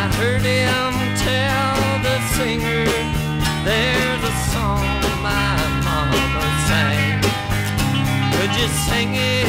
I heard him tell the singer there's a song my mama sang. Could you sing it?